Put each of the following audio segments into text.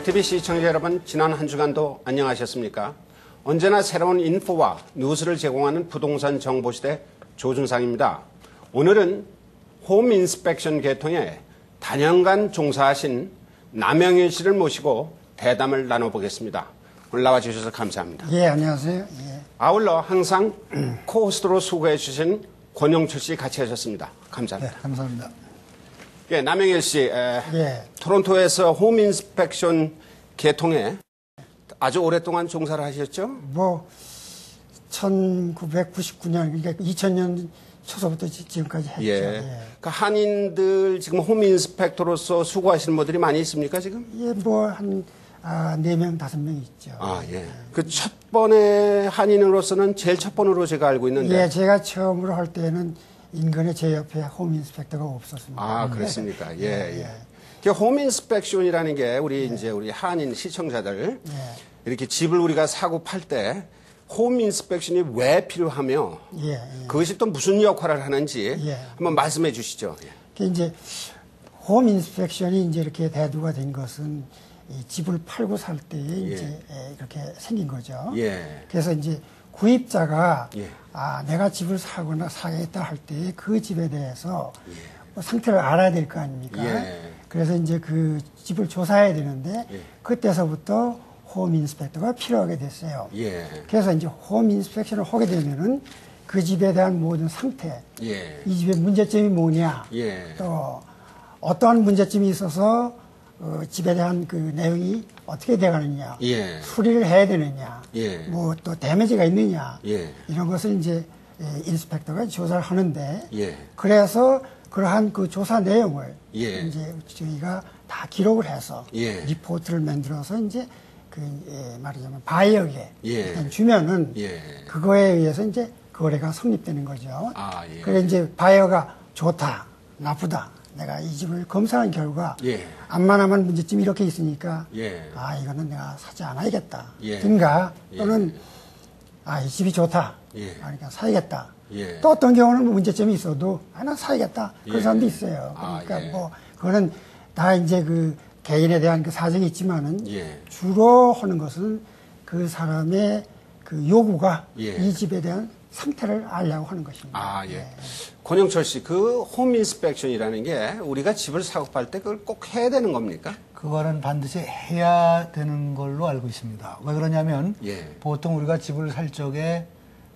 얼티비 시청자 여러분, 지난 한 주간도 안녕하셨습니까? 언제나 새로운 info와 뉴스를 제공하는 부동산 정보시대 조준상입니다. 오늘은 home inspection 계통에 다년간 종사하신 남영일 씨를 모시고 대담을 나눠보겠습니다. 오늘 나와주셔서 감사합니다. 예, 안녕하세요. 예. 아울러 항상 co-host로 수고해 주신 권영철 씨 같이 하셨습니다. 감사합니다. 네, 감사합니다. 예, 남영일 씨, 에, 예. 토론토에서 홈 인스펙션 계통에 아주 오랫동안 종사를 하셨죠? 뭐 1999년 그러니까 2000년 초서부터 지- 지금까지 했죠. 예. 예. 그 한인들 지금 홈 인스펙터로서 수고하시는 분들이 많이 있습니까, 지금? 예, 뭐한 아, 4명, 5명 있죠. 아, 예. 그 첫 번에 한인으로서는 제일 첫 번으로 제가 알고 있는데. 예, 제가 처음으로 할 때는 인근에 제 옆에 home inspector가 없었습니다. 아, 그렇습니까? 예, 예. 그 home inspection이라는 게 우리 이제 우리 한인 시청자들 예. 이렇게 집을 우리가 사고 팔 때 home inspection이 왜 필요하며 예, 예. 그것이 또 무슨 역할을 하는지 예. 한번 말씀해 주시죠. 예. 그 이제 home inspection이 이제 이렇게 대두가 된 것은 이 집을 팔고 살 때에 이제 예, 이렇게 생긴 거죠. 예. 그래서 이제 구입자가 예. 아 내가 집을 사거나 사겠다 할 때 그 집에 대해서 뭐 상태를 알아야 될 거 아닙니까? 예. 그래서 이제 그 집을 조사해야 되는데 예. 그때서부터 홈 인스펙터가 필요하게 됐어요. 예. 그래서 이제 홈 인스펙션을 하게 되면은 그 집에 대한 모든 상태, 예. 이 집의 문제점이 뭐냐, 예. 또 어떠한 문제점이 있어서 어, 집에 대한 그 내용이 어떻게 돼가느냐, 예. 수리를 해야 되느냐, 예. 뭐 또 damage가 있느냐, 예. 이런 것을 이제 예, inspector가 조사를 하는데, 예. 그래서 그러한 그 조사 내용을 예. 이제 저희가 다 기록을 해서 예. 리포트를 만들어서 이제 그 예, 말하자면 바이어에게 예. 일단 주면은 예. 그거에 의해서 이제 거래가 성립되는 거죠. 아, 예. 그래 이제 바이어가 좋다, 나쁘다. 내가 이 집을 검사한 결과 예. 암만하면 문제점이 이렇게 있으니까 예. 아 이거는 내가 사지 않아야겠다. 예. 든가 예. 또는 아 이 집이 좋다. 예. 그러니까 사야겠다. 예. 또 어떤 경우는 뭐 문제점이 있어도 아난 사야겠다. 그런 예. 사람도 있어요. 아, 그러니까 예. 뭐 그거는 다 이제 그 개인에 대한 그 사정이 있지만은 예. 주로 하는 것은 그 사람의 그 요구가 예. 이 집에 대한 상태를 알려고 하는 것입니다. 아, 예. 권영철 씨, 그 홈 인스펙션이라는 게 우리가 집을 사고 팔때 그걸 꼭 해야 되는 겁니까? 그거는 반드시 해야 되는 걸로 알고 있습니다. 왜 그러냐면 예. 보통 우리가 집을 살 적에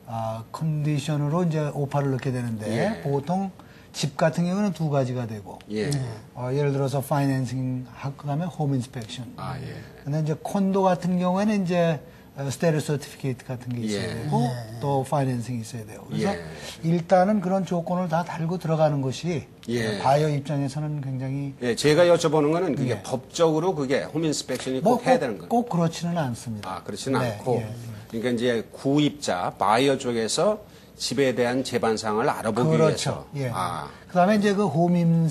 아, condition으로 이제 offer를 넣게 되는데 예. 보통 집 같은 경우는 두 가지가 되고 예. 어, 예를 들어서 financing 하고 가면 home inspection. 아, 예. 근데 이제 콘도 같은 경우에는 이제 status certificate 같은 게 있어야 예. 되고 또 financing이 있어야 돼요. 그래서 예. 일단은 그런 조건을 다 달고 들어가는 것이 예. 바이어 입장에서는 굉장히 예, 제가 여쭤보는 거는 그게 예. 법적으로 그게 home inspection이 꼭뭐 해야 꼭, 되는 거예요. 꼭 그렇지는 않습니다. 아, 그렇지는 네, 않고. 예, 예. 그러니까 이제 구입자, buyer 쪽에서 집에 대한 제반사항을 알아보기 그렇죠. 위해서. 예. 아, 그다음에 이제 그 home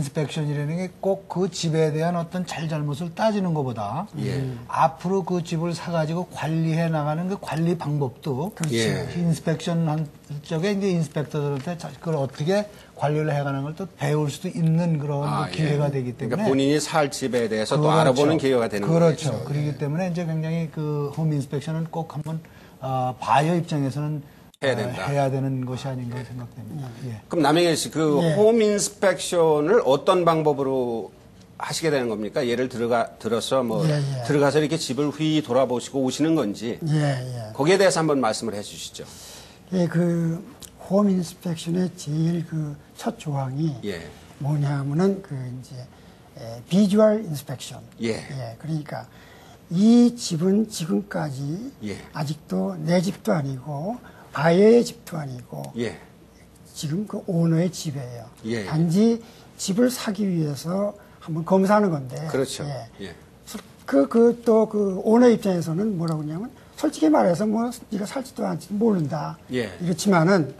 inspection이라는 게 꼭 그 집에 대한 어떤 잘잘못을 따지는 것보다 예. 앞으로 그 집을 사가지고 관리해 나가는 그 관리 방법도 그렇죠. 예. inspection 할 적에 이제 inspector들한테 자- 그걸 어떻게 관리를 해가는 걸 또 배울 수도 있는 그런 아, 뭐 예. 기회가 되기 때문에 그러니까 본인이 살 집에 대해서 또 그렇죠. 알아보는 기회가 되는 거죠. 그렇죠. 그렇기 때문에 이제 굉장히 그 home inspection은 꼭 한번 어, buyer 입장에서는 해야 어, 된다. 해야 되는 것이 아닌가 생각됩니다. 예. 그럼 남영일 씨, 그 예. home inspection을 어떤 방법으로 하시게 되는 겁니까? 예를 들어가, 들어서 뭐, 예, 예. 들어가서 이렇게 집을 휘 돌아보시고 오시는 건지, 예, 예. 거기에 대해서 한번 말씀을 해 주시죠. 예, 그, home inspection의 제일 그 첫 조항이 예. 뭐냐면은 그 이제 에, visual inspection. 예. 그러니까 이 집은 지금까지 예. 아직도 내 집도 아니고 바이어의 집도 아니고 예. 지금 그 owner의 집이에요. 예, 예. 단지 집을 사기 위해서 한번 검사하는 건데. 그렇죠. 예. 예. 그, 그, 또, 그, 오너 입장에서는 뭐라고 하냐면, 솔직히 말해서 뭐, 네가 살지도 않지도 모른다. 예. 이렇지만은,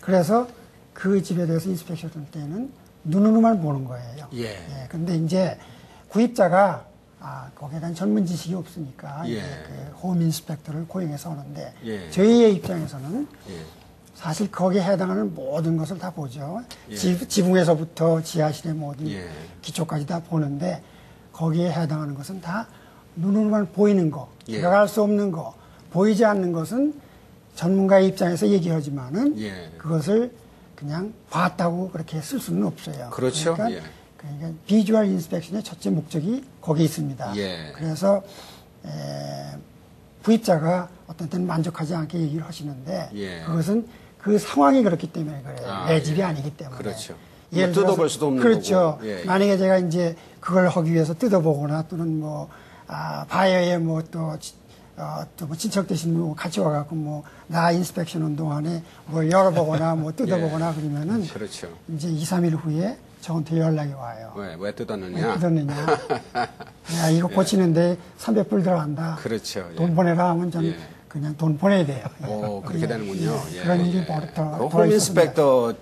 그래서 그 집에 대해서 인스펙션 할 때는 눈으로만 보는 거예요. 예. 근데 이제 구입자가, 아, 거기에 대한 전문 지식이 없으니까, 예. 그 홈 인스펙터를 고용해서 오는데, 예. 저희의 입장에서는 예. 사실 거기에 해당하는 모든 것을 다 보죠. 예. 지, 지붕에서부터 지하실의 모든 예. 기초까지 다 보는데 거기에 해당하는 것은 다 눈으로만 보이는 거, 예. 들어갈 수 없는 거, 보이지 않는 것은 전문가의 입장에서 얘기하지만은 예. 그것을 그냥 봤다고 그렇게 쓸 수는 없어요. 그렇죠. 그러니까, 예. 그러니까 비주얼 인스펙션의 첫째 목적이 거기에 있습니다. 예. 그래서 에, 부입자가 어떤 때는 만족하지 않게 얘기를 하시는데 예. 그것은 그 상황이 그렇기 때문에 그래요. 아, 내 집이 예. 아니기 때문에. 그렇죠. 예를 뭐 뜯어볼 수도 없는 그렇죠. 거고. 예, 예. 만약에 제가 이제 그걸 하기 위해서 뜯어보거나 또는 뭐, 아, 바이어에 뭐 또, 어, 또뭐 친척 되신 분 같이 와갖고 뭐, 나 인스펙션 운동안에 뭘 열어보거나 뭐 뜯어보거나 그러면은 그렇죠. 이제 2, 3일 후에 저한테 연락이 와요. 왜, 왜왜 뜯었느냐? 뜯었느냐. 야, 이거 고치는데 300불 들어간다. 그렇죠. 예. 돈 보내라 하면 전 예. 그냥 돈 보내야 돼요. 오, 그렇게 되는군요. 예, 그런 예. 일이 버릇 그 돌아 홈 있었습니다. 인스펙터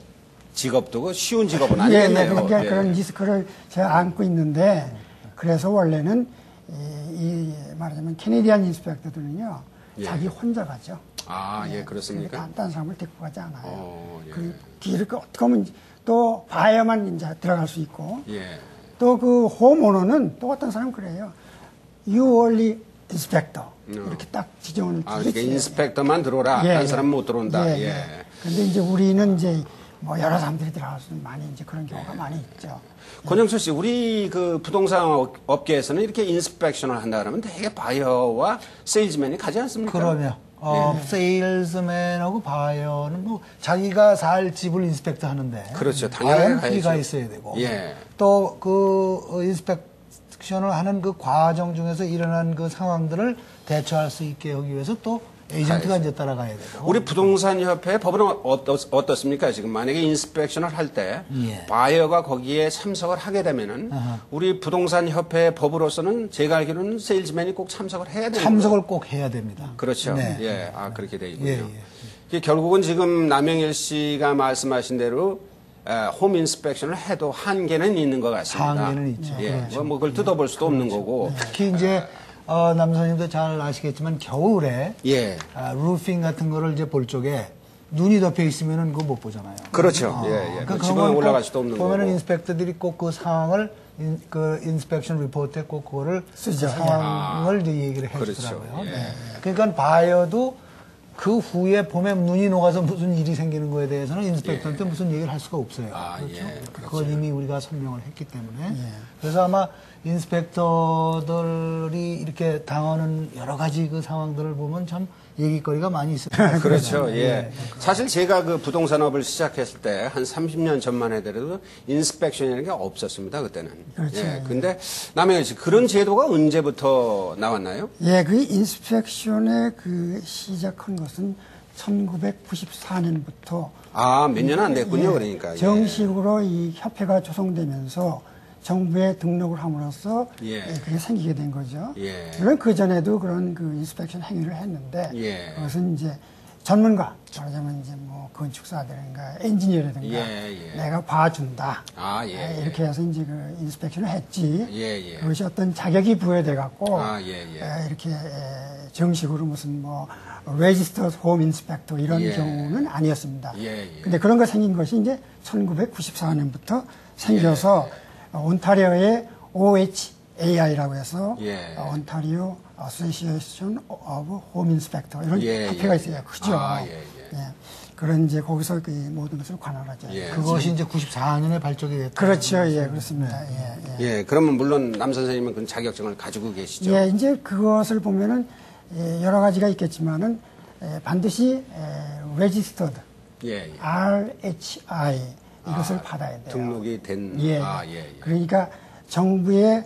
직업도 그 쉬운 직업은 예, 예, 아니겠네요. 그러니까 예. 그런 리스크를 제가 안고 있는데 그래서 원래는 이, 이 말하자면 캐네디안 인스펙터들은요 예. 자기 혼자 가죠. 아, 예, 그러니까 그렇습니까? 딴, 딴 사람을 데리고 가지 않아요. 어, 예. 그 길을 그 어떻게 하면 또 봐야만 이제 들어갈 수 있고 예. 또그 홈오너는 또 어떤 사람 은 그래요. You only inspector 음. 이렇게 딱 지정을 아. 그러니까 inspector만 들어오라. 예, 딴 예. 사람 못 들어온다. 예, 예. 예. 근데 이제 우리는 이제 뭐 여러 사람들이 들어갈 수 있는 많이 이제 그런 예. 경우가 많이 있죠. 권영철 씨, 우리 그 부동산 업- 업계에서는 이렇게 inspection을 한다 그러면 되게 바이어와 세일즈맨이 가지 않습니까? 그러면 어, 예. 세일즈맨하고 buyer는 뭐 자기가 살 집을 inspect 하는데 그렇죠. 당연히 buyer는 가야죠. 프리가 있어야 되고 예. 또그 inspection을 하는 그 과정 중에서 일어난 그 상황들을 대처할 수 있게 하기 위해서 또 agent가. 이제 따라가야 되고 우리 부동산 협회 법은 어떻, 어떻습니까? 지금 만약에 inspection을 할때 예. buyer가 거기에 참석을 하게 되면은 아하. 우리 부동산 협회 법으로서는 제가 알기로는 세일즈맨이 꼭 참석을 해야 되는 참석을 거죠. 꼭 해야 됩니다. 그렇죠. 네. 예, 아 그렇게 돼 있군요. 예, 예. 결국은 지금 남영일 씨가 말씀하신 대로 에, home inspection을 해도 한계는 있는 것 같습니다. 한계는 있죠. 예, 그렇죠. 뭐, 뭐 그걸 뜯어볼 수도 없는 거고. 특히 이제 어, 남선님도 잘 아시겠지만 겨울에 예, 아, roofing 같은 거를 이제 볼 적에 눈이 덮여 있으면은 그거 못 보잖아요. 그렇죠. 예, 예. 그러니까 그 그런 지붕에 건 올라갈 꼭 수도 없는 보면은 거고. inspector들이 꼭 그 상황을 인, 그 inspection report에 꼭 그거를 쓰죠. 그 상황을 이제 얘기를 그렇죠. 해주더라고요. 예. 네. 그러니까 buyer도 그 후에 봄에 눈이 녹아서 무슨 일이 생기는 거에 대해서는 인스펙터한테 무슨 얘기를 할 수가 없어요. 예. 아, 그렇죠? 예, 그걸 이미 우리가 설명을 했기 때문에 그래서 아마 인스펙터들이 이렇게 당하는 여러 가지 그 상황들을 보면 참 얘기거리가 많이 같아요. 그렇죠. 예. 사실 제가 그 부동산업을 시작했을 때 한 30년 전만 해더라도 인스펙션이라는 게 없었습니다. 그때는. 그렇죠. 예. 근데 남영일 씨 그런 제도가 언제부터 나왔나요? 예, 그 inspection의 그 시작한 것은 1994년부터 아, 몇 년 안 됐군요. 그러니까. 예. 정식으로 이 협회가 조성되면서 정부에 등록을 함으로써 예. 예, 그게 생기게 된 거죠. 예. 물론 그 전에도 그런 그 inspection 행위를 했는데 예. 그것은 이제 전문가, 말하자면 이제 뭐 건축사라든가 엔지니어라든가 예, 예. 내가 봐준다. 아. 이렇게 해서 이제 그 inspection을 했지. 예, 예. 그것이 어떤 자격이 부여돼 갖고 아, 예, 예. 이렇게 에, 정식으로 무슨 뭐 registered home inspector 이런 예. 경우는 아니었습니다. 예, 예. 근데 그런 거 생긴 것이 이제 1994년부터 생겨서 온타리오의 OHAI라고 해서 예. 어, Ontario Association of Home Inspector 이런 예, 협회가 예, 있어요. 예. 크죠. 아, 예, 예. 그런 이제 거기서 그 모든 것을 관할하죠. 예. 그것이 이제 94년에 발족이 됐다. 그렇죠. 예, 그렇습니다. 예, 예. 예. 그러면 물론 남 선생님은 그 자격증을 가지고 계시죠? 예, 이제 그것을 보면은 예, 여러 가지가 있겠지만은 예, 반드시 registered 예, 예. RHI 이것을 아, 받아야 돼요. 등록이 된. 예. 아, 예, 예. 그러니까 정부에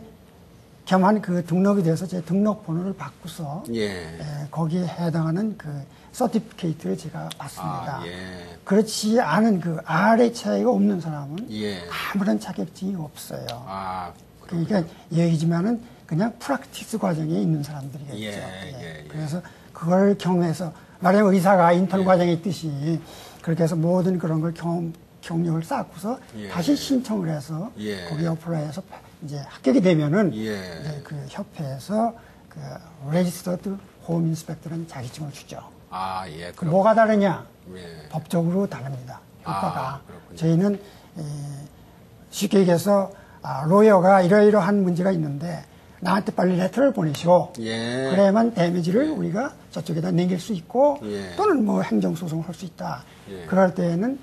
겸한 그 등록이 돼서 제 등록 번호를 받고서 예. 예, 거기에 해당하는 그 certificate를 제가 받습니다. 아, 예. 그렇지 않은 그 RHI가 없는 사람은 예. 아무런 자격증이 없어요. 아, 그러니까 얘기지만은 그냥 practice 과정에 있는 사람들이겠죠. 예, 예, 예. 그래서 그걸 경험해서 말하자면 의사가 인턴 과정에 있듯이 그렇게 해서 모든 그런 걸 경험 경력을 쌓고서 예. 다시 신청을 해서 예. 거기 apply해서 이제 합격이 되면은 예. 이제 그 협회에서 그 registered home inspector라는 자격증을 주죠. 아, 예. 그 그럼. 뭐가 다르냐? 예. 법적으로 다릅니다. 효과가. 아. 저희는 에, 쉽게 얘기해서 아, lawyer가 이러이러한 문제가 있는데 나한테 빨리 letter를 보내시오. 예. 그래야만 damage를 우리가 저쪽에다 남길 수 있고 예. 또는 뭐 행정소송을 할 수 있다. 예. 그럴 때에는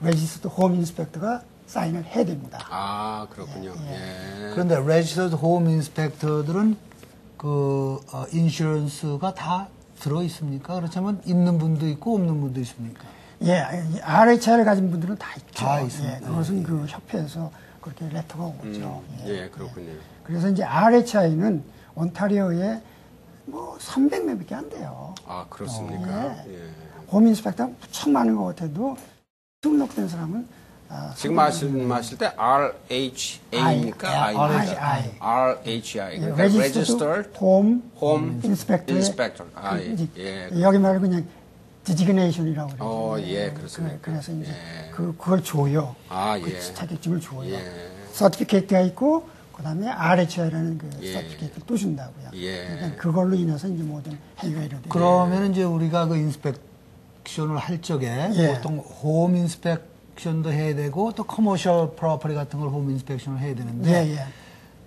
registered home inspector가 사인을 해야 됩니다. 아, 그렇군요. 예. 그런데 registered home inspector들은 그 어, insurance가 다 들어 있습니까? 그렇다면 있는 분도 있고 없는 분도 있습니까? 예, RHI를 가진 분들은 다 있죠. 다 있습니다. 예, 그것은 그 협회에서 그렇게 레터가 오죠. 예, 그렇군요. 그래서 이제 RHI는 온타리오에 뭐 300명밖에 안 돼요. 아, 그렇습니까? 예. 예. 홈 인스펙터 무척 많은 것 같아도 등록된 사람은 아, 지금 말씀하실 때 RHA입니까? I. RHI. 예, 그러니까 registered Registered home Home Inspector의 Inspector. 아, 그 이제 예. 여기 말고 그냥 designation이라고 그러죠. 어, 예, 그렇습니까? 그래, 서 이제 예. 그 그걸 줘요. 아, 그 예. 자격증을 줘요. 예. certificate가 있고 그다음에 RHI라는 그 예. certificate를 또 준다고요. 예. 그러니까 그걸로 인해서 이제 모든 행위가 이루어져요. 그러면 이제 우리가 그 inspection을 할 적에 예. 보통 home inspection도 해야 되고 또 commercial property 같은 걸 home inspection을 해야 되는데 예, 예.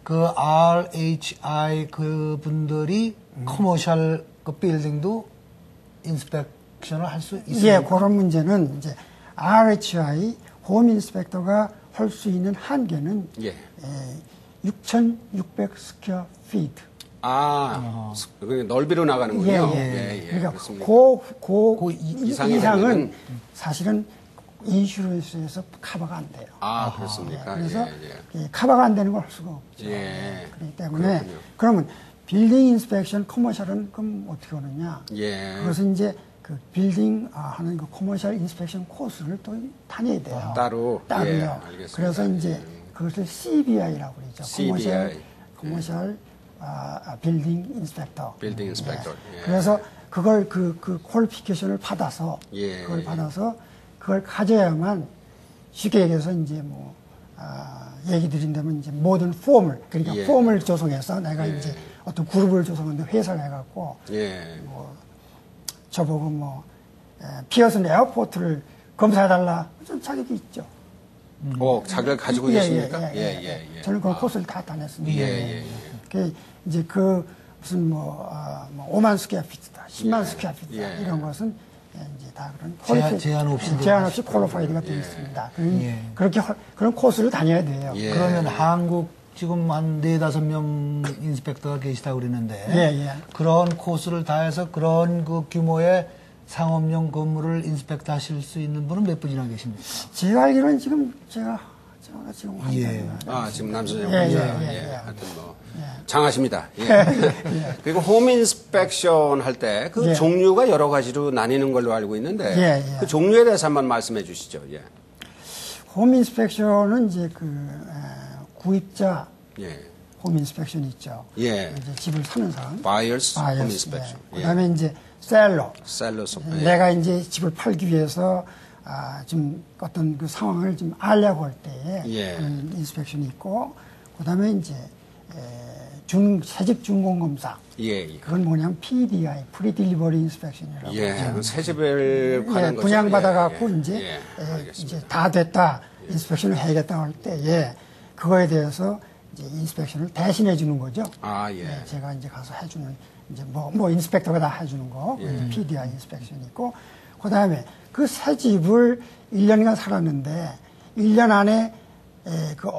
그 RHI 그 분들이 commercial 그 빌딩도 inspection을 할 수 있습니까? 예, 그런 문제는 이제 RHI home inspector가 할 수 있는 한계는 예. 6,600 square feet. 아, 그 넓이로 나가는군요. 예, 예. 예, 예. 그러니까? 그, 그, 그 이- 이상의 이상은? 사실은 insurance에서 커버가 안 돼요. 아, 그렇습니까? 그래서 예, 이 커버가 안 되는 걸 할 수가 없죠. 예. 그렇기 때문에 그렇군요. 그러면 building inspection commercial은 그럼 어떻게 하느냐? 예. 그것은 이제 그 빌딩 아, 하는 그 commercial inspection 코스를 또 다녀야 돼요. 따로? 따로요. 예, 알겠습니다. 그래서 이제 그것을 CBI라고 그러죠. CBI. commercial commercial 아, 아, building inspector. building inspector. 예. 그래서 그걸 그, 그 qualification을 받아서 예. 그걸 받아서 그걸 가져야만 쉽게 얘기해서 이제 뭐 아, 얘기 드린다면 이제 모든 폼을 그러니까 예. 폼을 조성해서 내가 예. 이제 어떤 그룹을 조성하는데 회사를 해갖고 예. 저보고 뭐 에, Pearson Airport를 검사해달라 좀 자격이 있죠. 어, 자격을 가지고 예, 계십니까? 예, 예, 예, 예. 저는 그런 아. 코스를 다 다녔습니다. 예, 예, 예. 그 이제 그 무슨 뭐, 아, 뭐 5만 square feet다, 10만 예. square feet다 예. 이런 것은 예, 이제 다 그런 제한- 제한 없이 제한 없이 qualified가 되어 있습니다. 그, 예. 그렇게 헐- 그런 코스를 다녀야 돼요. 예. 그러면 한국 지금 한 네다섯 명 inspector가 계시다고 그러는데 예, 예. 그런 코스를 다해서 그런 그 규모의 상업용 건물을 inspector 하실 수 있는 분은 몇 분이나 계십니까? 제가 알기로는 지금 제가 제가 지금 한 예. 아, 지금 예, 원장. 예, 예, 예, 예. 하여튼 뭐 장하십니다. 예. 그리고 home inspection 할 때 그 예. 종류가 여러 가지로 나뉘는 걸로 알고 있는데 예, 예. 그 종류에 대해서 한번 말씀해 주시죠. 예. home inspection은 이제 그 에, 구입자 예. home inspection이 있죠. 예. 이제 집을 사는 사람. 아, home 예. inspection. 예. 그다음에 이제 seller. seller's. 내가 이제 집을 팔기 위해서 아, 좀 어떤 그 상황을 좀 알려고 할 때에 예. 그런 inspection이 있고 그다음에 이제 에, 준 새집 준공 검사. 예. 예. 그건 뭐냐면 PDI, pre-delivery inspection이라고 예. 하죠. 새 집을 예. 분양받아 예, 갖고 예. 이제 예. 에. 이제 다 됐다. inspection을 해야겠다 할 때에 그거에 대해서 이제 inspection을 대신해 주는 거죠. 아, 예. 네, 제가 이제 가서 해주는 이제 뭐, 뭐 inspector가 다 해주는 거, 예. PDI inspection이 있고, 그 다음에 그 새 집을 1년간 살았는데, 1년 안에 에, 그,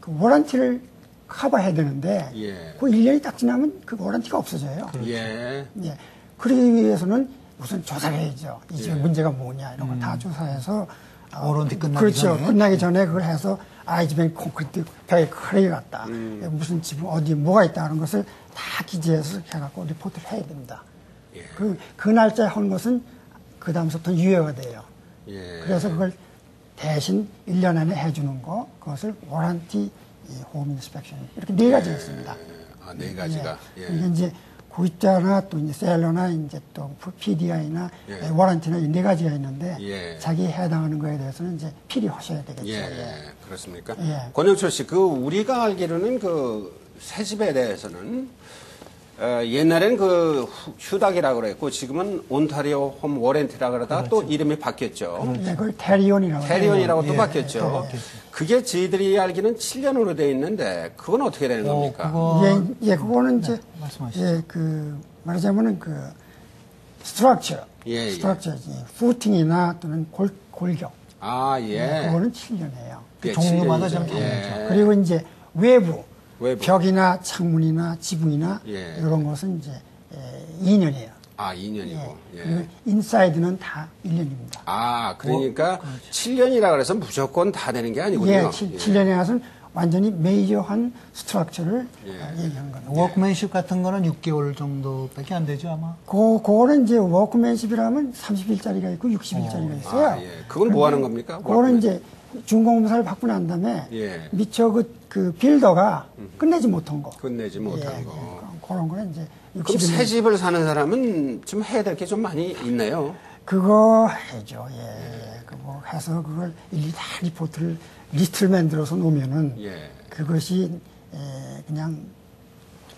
그 warranty를 커버해야 되는데, 예. 그 1년이 딱 지나면 그 warranty가 없어져요. 예. 예. 그러기 위해서는 우선 조사를 해야죠. 이 예. 집에 문제가 뭐냐, 이런 걸 다 조사해서. 어, warranty 끝나기 그렇죠. 전에. 끝나기 전에 그걸 해서, 아, 이 집엔 콘크리트 벽에 crack이 갔다. 음. 무슨 집, 어디에 뭐가 있다 하는 것을 다 기재해서 해갖고 리포트를 해야 됩니다. 예. 그, 그 날짜에 한 것은 그 다음부터 유예가 돼요. 예. 그래서 그걸 대신 1년 안에 해주는 거, 그것을 warranty home inspection. 이렇게 네 가지가 있습니다. 아, 네 가지가. 예. 이게 이제 구입자나 또 이제 seller나 이제 또 PDI나 예. warranty나 이 네 가지가 있는데 예. 자기에 해당하는 거에 대해서는 이제 필히 하셔야 되겠죠. 예, 예. 그렇습니까? 예. 권영철 씨, 그 우리가 알기로는 그 새 집에 대해서는 어, 옛날엔 그 후- HUDAC이라고 그랬고 지금은 온타리오 Home Warranty라 그러다가 또 이름이 바뀌었죠. 예, 그걸 Tarion이라고. Tarion이라고 또 예, 바뀌었죠. 또 바뀌었죠. 그게 저희들이 알기는 7년으로 돼 있는데 그건 어떻게 되는 어, 겁니까? 그거 예, 예, 그거는 이제 말씀하시죠. 예, 그 말하자면은 그 structure, 예, 예. structure, footing이나 또는 골, 골격, 아 예. 그거는 7년이에요. 그 예, 종류마다 7년이죠. 좀 예. 다르죠. 그리고 이제 외부, 외부. 벽이나 창문이나 지붕이나 예. 이런 것은 이제 예, 2년이에요. 아 2년이고. 예. 그리고 inside는 다 1년입니다. 아 그러니까 7년이라 그래서 무조건 다 되는 게 아니군요. 예, 7, 년에 가서는 완전히 major한 structure를 예. 어, 얘기하는 겁니다. workmanship 같은 거는 6개월 정도밖에 안 되죠 아마. 그, 그거는 이제 workmanship이라면 30일짜리가 있고 60일짜리가 있어요. 아, 예. 그건 뭐 하는 겁니까? 그거는 이제 준공검사를 받고 난 다음에 예. 미처 그, 그 builder가 끝내지 못한 거. 끝내지 못한 예, 거. 예, 그런 거는 이제 그럼 60일 새 집을 사는 사람은 좀 해야 될 게 좀 많이 있네요. 그거 해죠. 예, 예. 그 뭐 해서 그걸 일일이 다 리포트를 리스트를 만들어서 놓으면은 예. 그것이 에, 그냥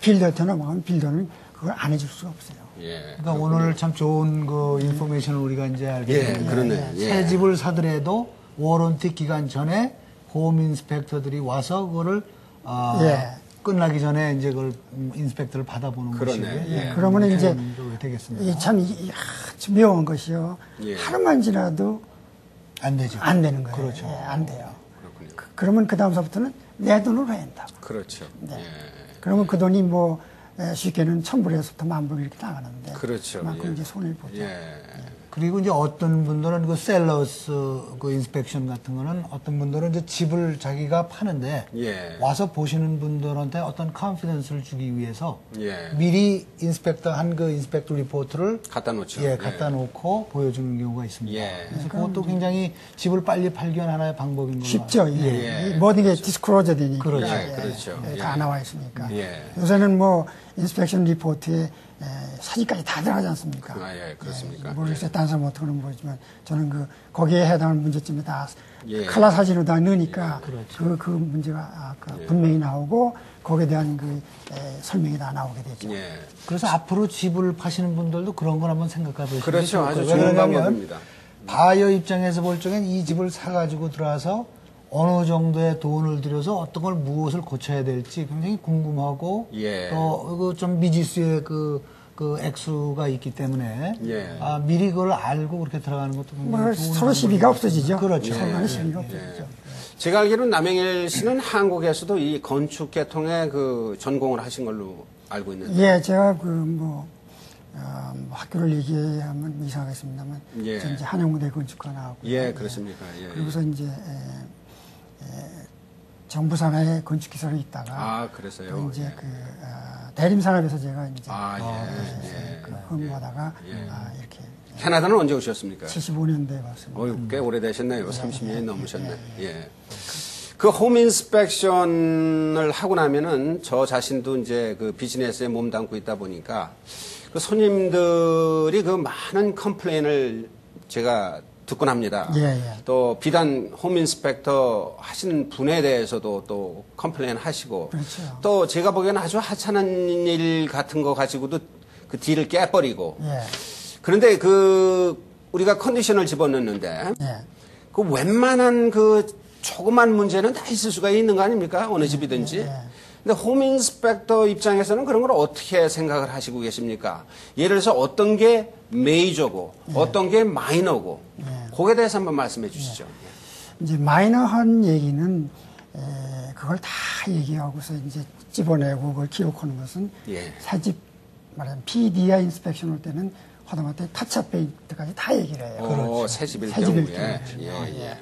builder한테 넘어가면 builder는 그걸 안 해줄 수가 없어요. 예. 그러니까 오늘 참 좋은 그 information을 우리가 이제 알게 예, 됐는데. 예. 새 집을 사더라도 warranty 기간 전에 home inspector들이 와서 그거를 아, 예. 끝나기 전에 이제 그걸 음, inspector를 받아보는 그러네. 것이 예. 그러면은 이제 되겠습니다. 이 참 이- 아주 묘한 것이요. 예. 하루만 지나도 안 되죠. 안 되는 거예요. 그렇죠. 예, 안 돼요. 그렇군요. 그, 그러면 그 다음서부터는 내 돈으로 해야 한다. 그렇죠. 네. 예. 그러면 그 돈이 뭐 에, 쉽게는 천불에서부터 만불 이렇게 나가는데 그렇죠. 그만큼 예. 이제 손해를 보죠. 예. 그리고 이제 어떤 분들은 그 seller's 그 inspection 같은 거는 어떤 분들은 이제 집을 자기가 파는데 예. 와서 보시는 분들한테 어떤 confidence를 주기 위해서 예. 미리 inspector 한 그 inspector 리포트를 갖다 놓죠. 예, 갖다 놓고 보여주는 경우가 있습니다. 예. 그래서 그것도 굉장히 집을 빨리 발견 하나의 방법인 걸로 쉽죠. 예. 예. 이 모든 게 disclosure 되니까. 그렇죠. 예, 그렇죠. 예, 예. 다 나와 있으니까. 예. 요새는 뭐 inspection 리포트에 에, 사진까지 다 들어가지 않습니까? 아, 예, 그렇습니까? 예, 모르겠어요. 딴 사람 어떻게 하는 모르지만 저는 그 거기에 해당하는 문제점이 다 예. 칼라 사진으로 다 넣으니까 그렇죠. 그, 그 문제가 아, 그 예. 분명히 나오고 거기에 대한 그 에, 설명이 다 나오게 되죠. 예. 그래서 앞으로 집을 파시는 분들도 그런 걸 한번 생각해 보시면 그렇죠. 좋을 아주. 좋은 방법입니다. 바이어 입장에서 볼 적엔 이 집을 사가지고 들어와서 어느 정도의 돈을 들여서 어떤 걸 무엇을 고쳐야 될지 굉장히 궁금하고 예. 또좀 미지수의 그, 그 액수가 있기 때문에 예. 아, 미리 그걸 알고 그렇게 들어가는 것도 뭐 서로 시비가 것 없어지죠. 그렇죠. 서로 간에 예, 시비가 예. 없어지죠. 제가 알기로는 남영일 씨는 한국에서도 이 건축 계통의 그 전공을 하신 걸로 알고 있는데. 예, 제가 그 뭐, 어, 뭐 학교를 얘기하면 이상하겠습니다만, 예. 저 이제 한양무대 건축과 나왔고, 예, 그렇습니까? 예. 그리고서 이제 에, 에, 정부 산하에 건축 기술을 있다가 아, 그래서요. 또 이제 예. 그 어, 대림 산업에서 제가 이제 아, 예. 예. 그 근무하다가 예. 아, 이렇게 캐나다는 언제 오셨습니까? 75년도에 왔습니다. 어유 꽤 오래되셨네요. 30년이 넘으셨네. 예. 그 홈 인스펙션을 하고 나면은 저 자신도 이제 그 비즈니스에 몸 담고 있다 보니까 그 손님들이 그 많은 complain을 제가 듣곤 합니다. 예, 예. 또 비단 home inspector 하시는 분에 대해서도 또 complain 하시고 그렇죠. 또 제가 보기에는 아주 하찮은 일 같은 거 가지고도 그 deal을 깨버리고 예, 그런데 그 우리가 condition을 집어넣는데 예. 그 웬만한 그 조그만 문제는 다 있을 수가 있는 거 아닙니까? 어느 집이든지. 예. 근데 home inspector 입장에서는 그런 걸 어떻게 생각을 하시고 계십니까? 예를 들어서 어떤 게 major고 예. 어떤 게 minor고 그거에 대해서 한번 말씀해 주시죠. 이제 마이너한 얘기는 에, 그걸 다 얘기하고서 이제 집어내고 그걸 기록하는 것은 예. 사집 말하자면 PDI inspection 올 때는 하다못해 타차 페인트까지 다 얘기를 해요. 어, 새 집일 새 집일 경우에. 경우에. 예, 예.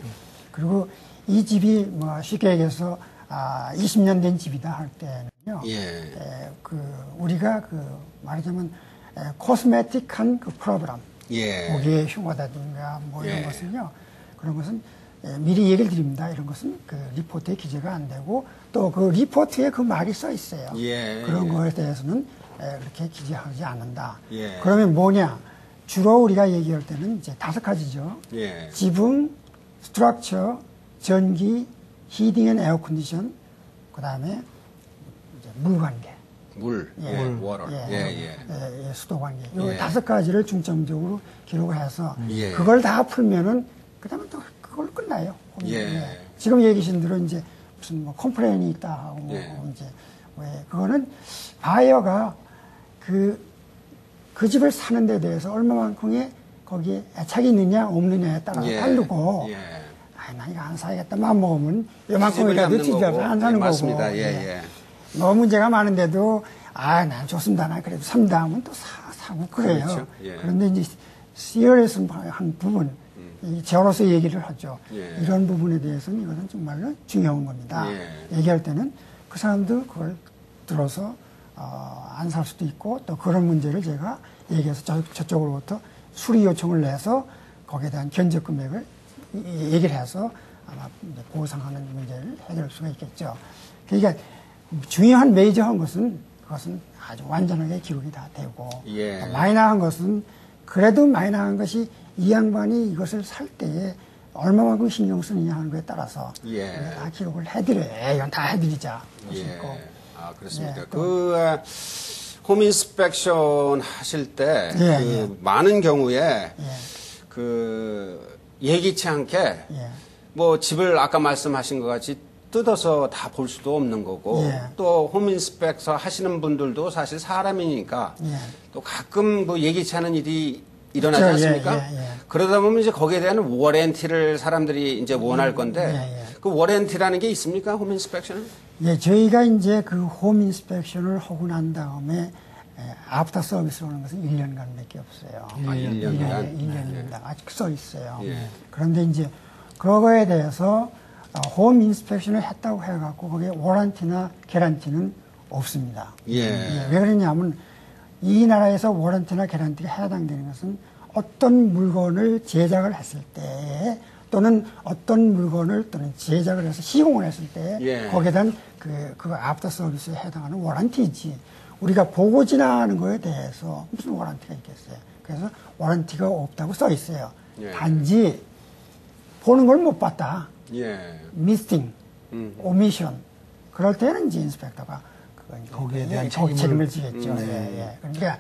그리고 이 집이 뭐 쉽게 얘기해서 아, 20년 된 집이다 할 때는요. 예. 에, 그 우리가 그 말하자면 에, 코스메틱한 그 프로그램 예. 고기의 흉화다든가 뭐 이런 예. 것은요. 그런 것은 에, 미리 얘기를 드립니다. 이런 것은 그 리포트에 기재가 안 되고 또 그 리포트에 그 말이 써 있어요. 예, 그런 예. 거에 대해서는 에, 그렇게 기재하지 않는다. 예. 그러면 뭐냐? 주로 우리가 얘기할 때는 이제 다섯 가지죠. 예. 지붕, structure, 전기, heating and air condition, 그 다음에 물 관계. 물, 예. 예, water, 예. 예, 예. 예, 예, 수도 관계. 요 예. 다섯 가지를 중점적으로 기록을 해서 예. 그걸 다 풀면은 그다음에 또 그걸로 끝나요. 예. 지금 얘기신 대로 이제 무슨 뭐 complain이 있다 하고 뭐 예. 이제 왜 그거는 바이어가 그, 그 집을 사는 데 대해서 얼마만큼의 거기에 애착이 있느냐 없느냐에 따라 예. 다르고 예. 아, 나 이거 안 사야겠다 마음 먹으면 요만큼이라도 거고. 안 사는 예, 맞습니다. 거고 예, 예. 뭐 문제가 많은데도 아, 난 좋습니다. 나 그래도 하면 또 사, 사고 그래요. 그렇죠. 예. 그런데 이제 CR에서 한 부분, 이 저로서 얘기를 하죠. 음. 예. 이런 부분에 대해서는 이것은 정말로 중요한 겁니다. 예. 얘기할 때는 그 사람도 그걸 들어서 어, 안 살 수도 있고 또 그런 문제를 제가 얘기해서 저, 저쪽으로부터 수리 요청을 내서 거기에 대한 견적 금액을 얘기를 해서 아마 보상하는 문제를 해결할 수가 있겠죠. 그러니까 중요한 메이저한 것은 그것은 아주 완전하게 기록이 다 되고 예. 마이너한 것은 그래도 마이너한 것이 이 양반이 이것을 살 때에 얼마만큼 신경 쓰느냐 하는 거에 따라서 예. 다 기록을 해드려요. 이건 다 해드리자. 예. 있고. 아, 그렇습니까. 예, 그, 아, home inspection 하실 때, 예, 그 예. 많은 경우에, 예. 그, 예기치 않게, 예. 뭐 집을 아까 말씀하신 것 같이 뜯어서 다 볼 수도 없는 거고, 예. 또 home inspector 하시는 분들도 사실 사람이니까, 예. 또 가끔 그 예기치 않은 일이 일어나지 그렇죠. 예, 않습니까? 예, 예. 그러다 보면 이제 거기에 대한 warranty를 사람들이 이제 원할 건데. 그 warranty라는 게 있습니까? home inspection은? 예, 저희가 이제 그 home inspection을 하고 난 다음에 아프터 서비스로 하는 것은 1년간 밖에 없어요. 아, 1년간? 1년입니다. 아직 써 있어요. 예. 그런데 이제 그거에 대해서 어, home inspection을 했다고 해갖고 거기에 warranty나 guarantee는 없습니다. 예. 왜 그러냐면 이 나라에서 warranty나 guarantee가 해당되는 것은 어떤 물건을 제작을 했을 때 또는 어떤 물건을 또는 제작을 해서 시공을 했을 때 예. 거기에 대한 그, 그 아프터 서비스에 해당하는 warranty지 우리가 보고 지나가는 거에 대해서 무슨 warranty가 있겠어요. 그래서 warranty가 없다고 써 있어요. 예. 단지 보는 걸 못 봤다. 예. missing, 음. omission 그럴 때는 이제 인스펙터가 이제 거기에 대한 예, 책임을- 책임을 지겠죠. 음. 예, 예. 그러니까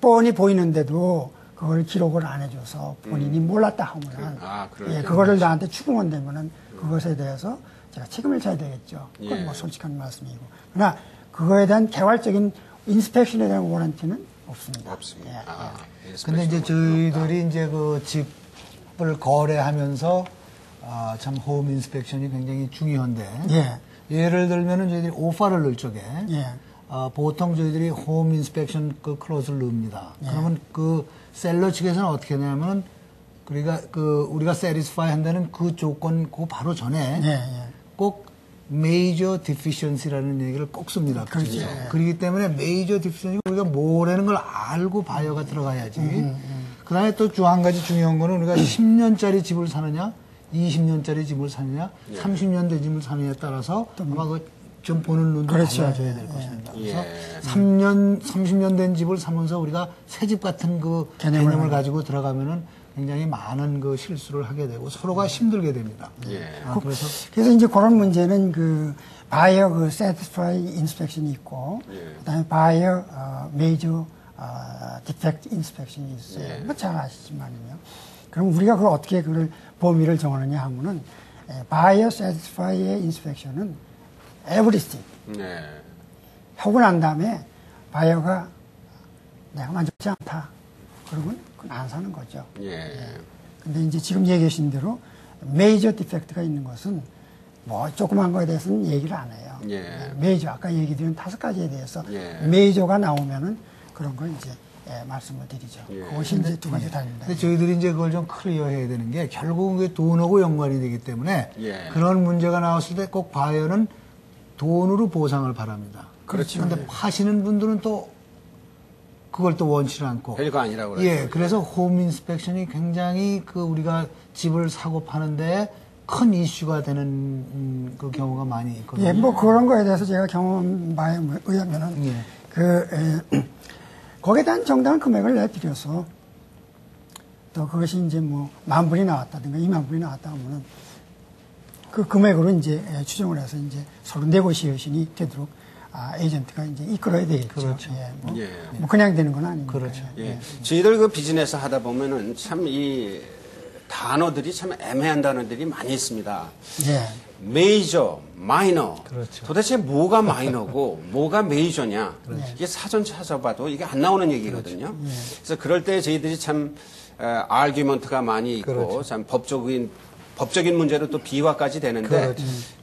뻔히 보이는데도 그걸 기록을 안 해줘서 본인이 몰랐다 하면은 아, 그럴 예, 그거를 나한테 추궁한다면은 그것에 대해서 제가 책임을 져야 되겠죠. 그건 예. 뭐 솔직한 말씀이고. 그러나 그거에 대한 개괄적인 인스펙션에 대한 워런티는 없습니다. 없습니다. 예, 아, 근데 이제 저희들이 이제 그 집을 거래하면서 아, 참 home inspection이 굉장히 중요한데 예. 예를 들면은 저희들이 offer를 넣을 적에 예. 아, 보통 저희들이 home inspection 그 clause를 넣습니다. 예. 그러면 그 seller 측에서는 어떻게 하냐면은 우리가 그 우리가 satisfy 한다는 그 조건 그 바로 전에 예, 예. 꼭 major deficiency라는 얘기를 꼭 씁니다. 그렇죠. 그죠? 그렇기 때문에 major deficiency 우리가 뭐라는 걸 알고 바이어가 들어가야지. 음, 그다음에 또 주 한 가지 중요한 거는 우리가 10년짜리 집을 사느냐, 20년짜리 집을 사느냐, 예. 30년 된 집을 사느냐에 따라서 아마 그 좀 보는 눈도 그렇죠. 달라져야 될 것입니다. 그래서 예. 3년, 30년 된 집을 사면서 우리가 새 집 같은 그 개념을 개념을 가지고 들어가면은 굉장히 많은 그 실수를 하게 되고 서로가 힘들게 됩니다. 예. 아, 그래서 그래서 이제 그런 문제는 그 바이어 그 satisfy inspection이 있고 예. 그다음에 바이어 어, 메이저 어, defect inspection이 있어요. 예. 뭐 잘 아시지만요. 그럼 우리가 그걸 어떻게 그걸 범위를 정하느냐 하면은 바이어 satisfy의 inspection은 everything 네. 하고 난 다음에 바이어가 내가 만족지 않다. 그러면 그건 안 사는 거죠. 예. 근데 이제 지금 얘기하신 대로 major defect가 있는 것은 뭐 조그만 거에 대해서는 얘기를 안 해요. 예. 메이저 아까 얘기 드린 다섯 가지에 대해서 예. major가 나오면은 그런 걸 이제 예, 말씀을 드리죠. 예. 그것이 이제 두 가지 다릅니다. 근데 저희들이 이제 그걸 좀 clear해야 되는 게 결국은 그게 돈하고 연관이 되기 때문에 예. 그런 문제가 나왔을 때 꼭 바이어는 돈으로 보상을 바랍니다. 그렇죠. 그런데 파시는 분들은 또 그걸 또 원치를 않고 별거 아니라고 그러죠. 예, 그래서 home inspection이 굉장히 그 우리가 집을 사고 파는데 큰 이슈가 되는 음, 그 경우가 많이 있거든요. 예, 뭐 그런 거에 대해서 제가 경험한 바에 의하면은 예. 그 에, 거기에 대한 정당한 금액을 내 드려서 또 그것이 이제 뭐 만 불이 나왔다든가 이만 불이 나왔다 하면은 그 금액으로 이제 에, 추정을 해서 이제 서로 네고시에이션이 되도록 아, 에이전트가 이제 이끌어야 되겠죠. 그렇죠. 예, 뭐, 예. 뭐 그냥 되는 건 아니니까. 그렇죠. 예. 저희들 그 비즈니스 하다 보면은 참 이 단어들이 참 애매한 단어들이 많이 있습니다. 예. 메이저, 마이너. 그렇죠. 도대체 뭐가 마이너고 뭐가 메이저냐. 이게 사전 찾아봐도 이게 안 나오는 얘기거든요. 그래서 그럴 때 저희들이 참 어, 아규먼트가 많이 있고 참 법적인 법적인 문제로 또 비화까지 되는데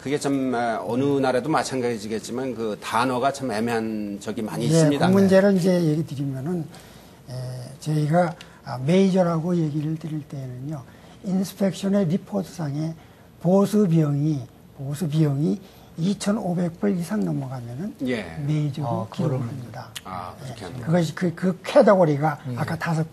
그게참 어, 어느 나라도 마찬가지겠지만 그 단어가 참 애매한 적이 많이 예, 있습니다. 그 문제를 이제 얘기 드리면은 에, 저희가 아, 메이저라고 얘기를 드릴 때는요, inspection의 리포트상에 보수 비용이 보수 비용이 2,500불 이상 넘어가면은 예. major로 아, 기록을 그러면- 합니다. 아, 그렇게 합니다. 그것이 그, 그 category가 아까 다섯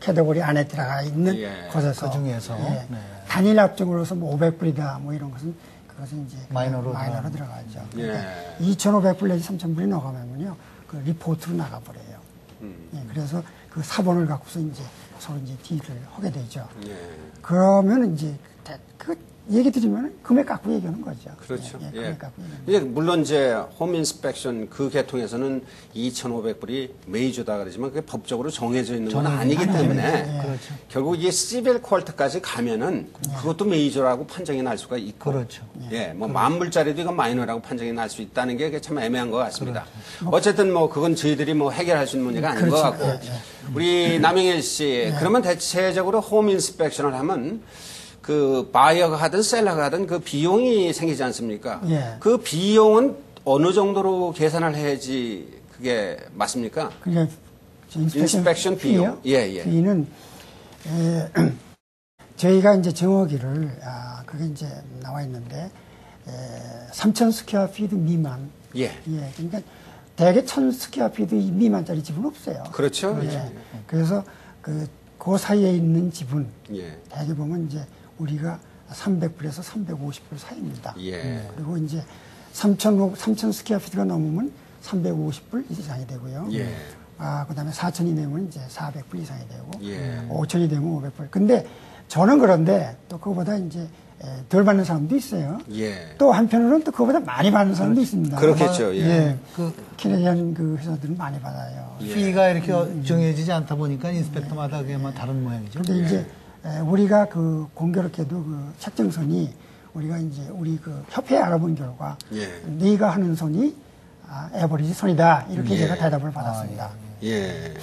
캐더고리 안에 들어가 있는 예. 곳에서 그 중에서, 예, 네. 단일 합정으로서 뭐 500불이다 뭐 이런 것은 그것은 이제 minor로 minor로 들어가죠. 예. 그러니까 2,500불 내지 3,000불이 나가면요 그 리포트로 나가버려요. 음. 예, 그래서 그 사본을 갖고서 이제 서로 이제 deal을 하게 되죠. 예. 그러면 이제 대- 그 얘기 드리면 금액 갖고 얘기하는 거죠. 그렇죠. 예, 예, 예. 이제 물론 이제 home inspection 그 계통에서는 2,500불이 major다 그러지만 그게 법적으로 정해져 있는 건 아니기 때문에 그렇죠. 결국 이게 civil court까지 가면은 그것도 major라고 판정이 날 수가 있고 그렇죠. 예, 뭐 만 불짜리도 이건 minor라고 판정이 날 수 있다는 게 참 애매한 것 같습니다. 어쨌든 뭐 그건 저희들이 뭐 해결할 수 있는 문제가 아닌 것 그렇죠. 같고 우리 남영일 씨 그러면 대체적으로 home inspection을 하면 그 바이어가 하든 seller가 하든 그 비용이 생기지 않습니까? 예. 그 비용은 어느 정도로 계산을 해야지 그게 맞습니까? 그게 inspection 비용. 예, 예. 비는 에, 저희가 이제 정하기를 아, 그게 이제 나와 있는데 에, 3천 square feet 미만. 예. 예. 그러니까 대개 1,000 square feet 미만짜리 집은 없어요. 그렇죠. 예. 그래서 그, 그 사이에 있는 집은 예. 대개 보면 이제 우리가 300불에서 350불 사이입니다. 예. 그리고 이제 3,000, 3,000 square feet가 넘으면 350불 이상이 되고요. 예. 아, 그 다음에 4천이 되면 이제 400불 이상이 되고, 예. 5천이 되면 500불. 근데 저는 그런데 또 그거보다 이제 에, 덜 받는 사람도 있어요. 예. 또 한편으로는 또 그거보다 많이 받는 사람도 있습니다. 그렇겠죠, 예. 그, 캐네디안 그 회사들은 많이 받아요. 예. 피가 이렇게 정해지지 않다 보니까 인스펙터마다 그게 막 다른 모양이죠. 근데 이제 에, 우리가 그 공교롭게도 그 책정선이 우리가 이제 우리 그 협회에 알아본 결과 예. 네가 하는 선이 아, 에버리지 선이다 이렇게 예. 제가 대답을 받았습니다. 예.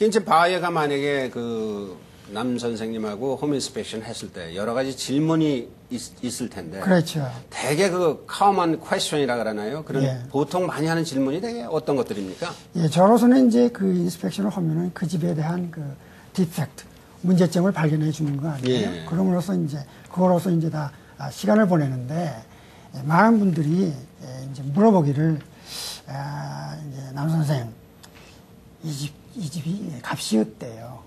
이제 바이어가 만약에 그 남 선생님하고 home inspection 했을 때 여러 가지 질문이 있, 을 텐데 그렇죠. 대개 그 common question이라 그러나요? 그런 예. 보통 많이 하는 질문이 대개 어떤 것들입니까? 예, 저로서는 이제 그 inspection을 하면은 그 집에 대한 그 defect, 문제점을 발견해 주는 거 아니에요? 예. 그럼으로써 이제, 그거로서 이제 다 아, 시간을 보내는데, 예, 많은 분들이 예, 이제 물어보기를, 아, 이제 남 선생, 이 집, 이 집이 값이 어때요?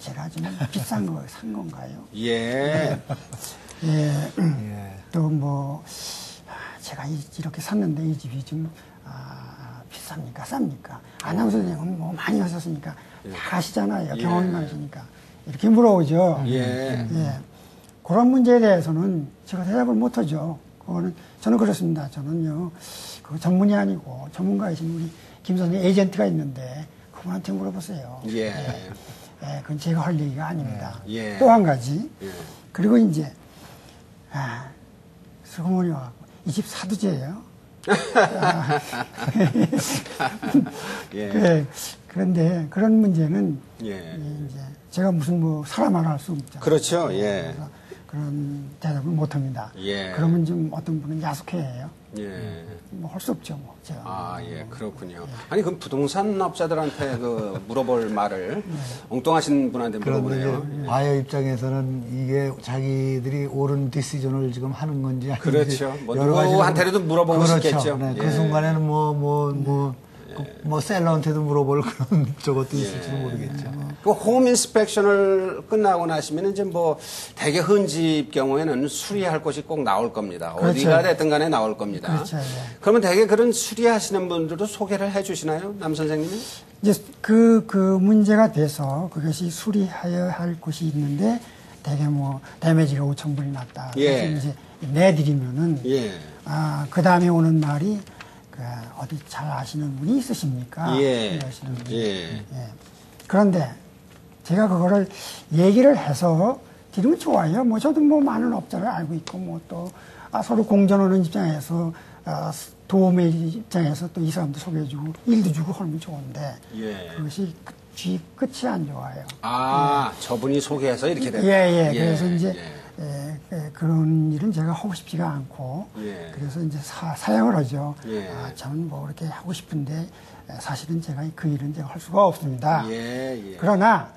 제가 좀 비싼 거 산 건가요? 예. 예, 예. 또 뭐, 아, 제가 이- 이렇게 샀는데 이 집이 좀, 아, 비쌉니까? 쌉니까? 아나운서 선생님은 뭐 많이 하셨으니까 다 아시잖아요. 경험이 예. 많으시니까. 이렇게 물어오죠. 예. 예. 그런 문제에 대해서는 제가 대답을 못하죠. 그거는, 저는 그렇습니다. 저는요, 그 전문이 아니고 전문가이신 우리 김 선생 에이전트가 있는데 그분한테 물어보세요. 예. 예, 그건 제가 할 얘기가 아닙니다. 예. 또한 가지. 예. 그리고 이제, 아, 슬그머니 와갖고, 이집 사두제예요. 예. 그래, 그런데 그런 문제는 예. 이제 제가 무슨 뭐 사람 하나 할수 없죠. 그렇죠. 예. 그런 대답을 못 합니다. 예. 그러면 좀 어떤 분은 야속해해요. 예. 뭐 할 수 없죠, 뭐. 제가. 아, 예, 그렇군요. 아니, 그럼 부동산 업자들한테 그 물어볼 말을 엉뚱하신 분한테 물어보네요. 이제 바이어 입장에서는 이게 자기들이 옳은 디시전을 지금 하는 건지 그렇죠. 뭐 여러 누구한테라도 물어보고 그렇죠. 싶겠죠. 네, 예. 그 순간에는 뭐 뭐 뭐 뭐 셀러한테도 물어볼 그런 저것도 예. 있을지는 모르겠죠. 그 홈 인스펙션을 끝나고 나시면 이제 뭐 대개 흔집 경우에는 수리할 곳이 꼭 나올 겁니다. 그렇죠. 어디가 됐든 간에 나올 겁니다. 그렇죠, 예. 그러면 대개 그런 수리하시는 분들도 소개를 해 주시나요? 남 선생님이? 이제 그, 그 문제가 돼서 그것이 수리하여야 할 곳이 있는데 대개 뭐 데미지가 5천 불이 났다. 그래서 예. 이제 내드리면은 예. 아, 그 다음에 오는 말이 그그 어디 잘 아시는 분이 있으십니까? 예. 이러시는 분이. 예. 예. 그런데 제가 그거를 얘기를 해서 드리면 좋아요. 뭐 저도 뭐 많은 업자를 알고 있고 뭐 또 아, 서로 공존하는 입장에서 아, 도움의 입장에서 또 이 사람도 소개해주고 일도 주고 하면 좋은데 예. 그것이 끝이, 끝이 안 좋아요. 아, 저분이 소개해서 이렇게 됐다. 예, 예. 그래서 이제 예. 예, 예, 그런 일은 제가 하고 싶지가 않고 예. 그래서 이제 사, 사양을 하죠. 예. 아, 저는 뭐 그렇게 하고 싶은데 에, 사실은 제가 그 일은 제가 할 수가 없습니다. 예, 예. 그러나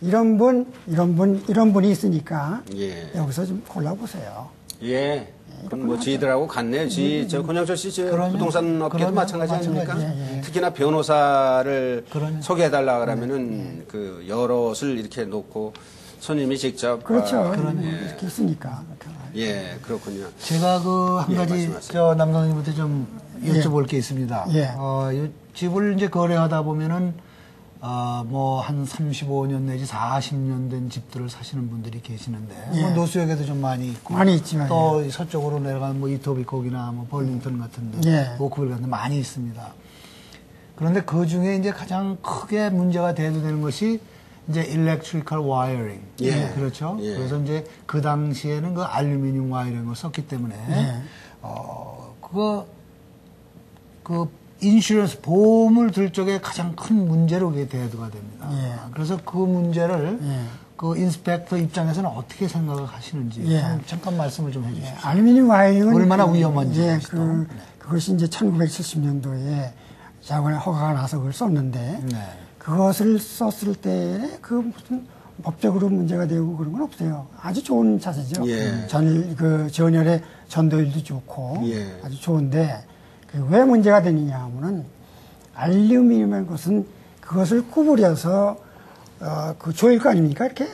이런 분, 이런 분, 이런 분이 있으니까 예. 여기서 좀 골라보세요. 예. 그건 뭐 저희들하고 같네요. 저희 저 권영철 씨, 저. 부동산 업계도. 마찬가지 아닙니까? 예, 예. 특히나 변호사를. 소개해달라 그러면은 그 여럿을 이렇게 놓고 손님이 직접 그렇죠. 아, 뭐 예. 이렇게 있으니까. 예, 그렇군요. 제가 그한 예, 가지 말씀하세요. 저 남성님한테 좀 여쭤볼 게 있습니다. 예. 어, 이 집을 이제 거래하다 보면은 아, 뭐한 35년 내지 40년 된 집들을 사시는 분들이 계시는데 예. 뭐 노수역에도 좀 많이 있고 많이 있지만, 또 서쪽으로 내려가면 뭐 이토비콕이나 뭐 벌링턴 같은데 예. 오크빌 같은 데 많이 있습니다. 그런데 그 중에 이제 가장 크게 문제가 대두되는 것이 이제 electrical wiring. 예. 그렇죠. 예. 그래서 이제 그 당시에는 그 알루미늄 와이링을 썼기 때문에 예. 어 그거 그 인슈런스 보험을 들 적에 가장 큰 문제로 그게 대두가 됩니다. 예. 그래서 그 문제를 예. 그 인스펙터 입장에서는 어떻게 생각을 하시는지 예. 좀 잠깐 말씀을 좀 해주시죠. 알루미늄 와이링은 얼마나 그, 위험한지 예. 그, 그것이 이제 1970년도에 자관에 허가가 나서 그걸 썼는데 네. 그것을 썼을 때 그 무슨 법적으로 문제가 되고 그런 건 없어요. 아주 좋은 자세죠. 예. 전, 그 전열의 전도율도 좋고 예. 아주 좋은데 그 왜 문제가 되느냐 하면은 알루미늄이라는 것은 그것을 구부려서 어, 그 조일 거 아닙니까? 이렇게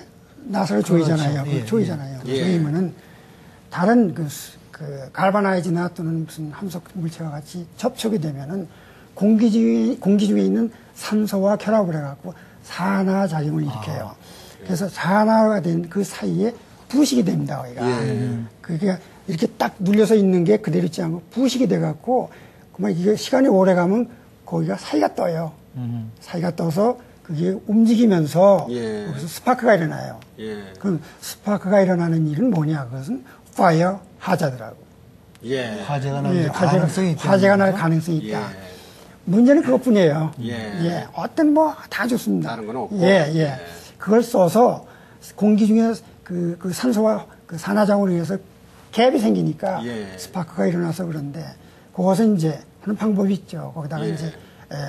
나사를 조이잖아요. 그렇죠. 그 예, 조이잖아요. 예. 조이면은 다른 그, 수- 그 갈바나이즈나 또는 무슨 함석 물체와 같이 접촉이 되면은 공기 중에, 공기 중에 있는 산소와 결합을 해갖고 산화 작용을 일으켜요. 그래서 산화가 된 그 사이에 부식이 됩니다, 거기가. 예. 그게 이렇게 딱 눌려서 있는 게 그대로 있지 않고 부식이 돼갖고 그만 이게 시간이 오래 가면 거기가 사이가 떠요. 사이가 떠서 그게 움직이면서 예. 거기서 스파크가 일어나요. 예. 그럼 스파크가 일어나는 일은 뭐냐? 그것은 fire hazard라고. 예. 화재가 날 예, 가능성이 있다. 화재가 날 가능성이 있다. 예. 문제는 그것뿐이에요. 예. 어떤 뭐 다 좋습니다. 다른 건 없고. 예, 예. 예. 그걸 써서 공기 중에 그, 그 산소와 그 산화장으로 인해서 갭이 생기니까 예. 스파크가 일어나서 그런데 그것은 이제 하는 방법이 있죠. 거기다가 예. 이제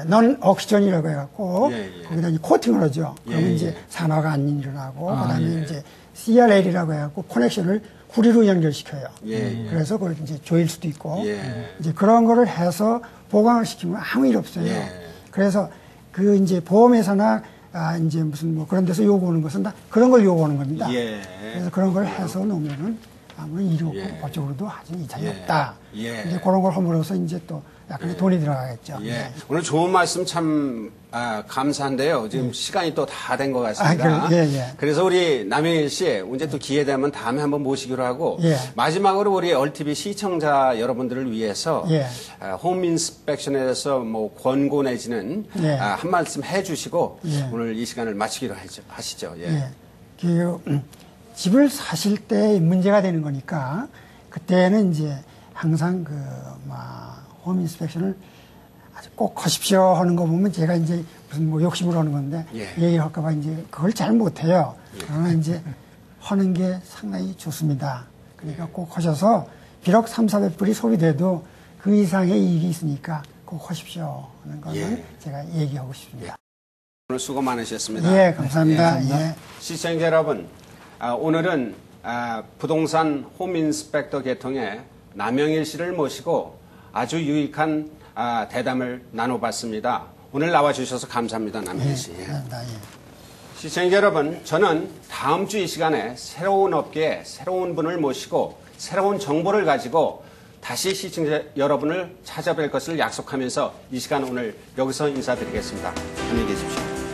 넌 옥시전이라고 해갖고 예, 예. 거기다 이제 코팅을 하죠. 그러면 예, 이제 예. 산화가 안 일어나고 아, 그다음에 예. 이제 CRL이라고 해갖고 커넥션을 구리로 연결시켜요. 예, 예. 그래서 그걸 이제 조일 수도 있고 예. 이제 그런 거를 해서 보강을 시키면 아무 일 없어요. 예. 그래서 그 이제 보험회사나 아 이제 무슨 뭐 그런 데서 요구하는 것은 다 그런 걸 요구하는 겁니다. 예. 그래서 그런 걸 해서 놓으면은 아무런 일이 없고 예. 법적으로도 아주 이상이 예. 없다. 예. 이제 그런 걸 함으로써 이제 또 약간의 돈이 들어가겠죠. 예. 네. 오늘 좋은 말씀 참 아, 감사한데요. 지금 시간이 또 다 된 것 같습니다. 아, 그래, 예, 예. 그래서 우리 남영일 씨 언제 또 기회 되면 다음에 한번 모시기로 하고 예. 마지막으로 우리 얼티비 시청자 여러분들을 위해서 예. 아, 홈 인스펙션에 대해서 뭐 권고 내지는 예. 아, 한 말씀 해주시고 예. 오늘 이 시간을 마치기로 하시죠. 예. 예. 그, 음, 집을 사실 때 문제가 되는 거니까 그때는 이제 항상 그, 막, 홈 인스펙션을 아주 꼭 하십시오 하는 거 보면 제가 이제 무슨 뭐 욕심으로 하는 건데 예. 얘기할까봐 이제 그걸 잘 못해요. 그러나 이제 하는 게 상당히 좋습니다. 그러니까 꼭 하셔서 비록 3, 400불이 소비돼도 그 이상의 이익이 있으니까 꼭 하십시오 하는 거는 예. 제가 얘기하고 싶습니다. 오늘 수고 많으셨습니다. 예, 감사합니다. 예. 시청자 여러분, 아, 오늘은 아, 부동산 홈 인스펙터 계통의 남영일 씨를 모시고 아주 유익한 아, 대담을 나눠봤습니다. 오늘 나와주셔서 감사합니다, 남영일 씨. 예. 감사합니다. 예. 시청자 여러분, 저는 다음 주 이 시간에 새로운 업계에 새로운 분을 모시고 새로운 정보를 가지고 다시 시청자 여러분을 찾아뵐 것을 약속하면서 이 시간 오늘 여기서 인사드리겠습니다. 안녕히 계십시오.